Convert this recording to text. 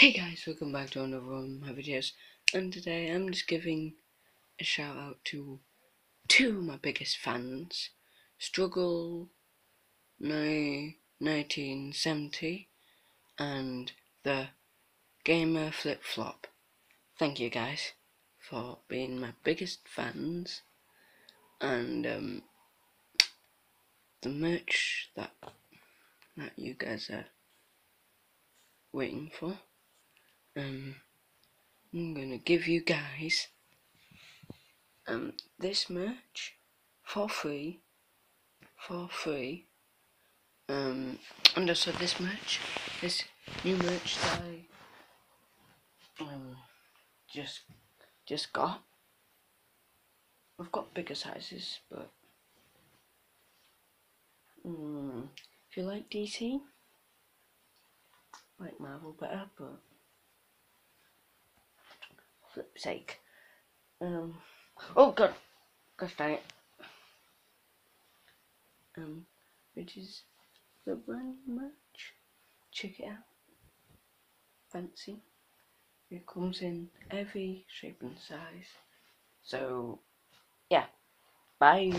Hey guys, welcome back to another one of my videos, and today I'm just giving a shout out to two of my biggest fans, Struggle 1970 and the Gamer Flip Flop. Thank you guys for being my biggest fans, and um, the merch that that you guys are waiting for um, I'm gonna give you guys um this merch for free, for free. Um, and also this merch, this new merch that I um just just got. I've got bigger sizes, but um, if you like DC, like Marvel better, but flip's sake. Um, oh god, gosh dang it. Um, which is the brand merch. Check it out. Fancy. It comes in every shape and size. So, yeah. Bye.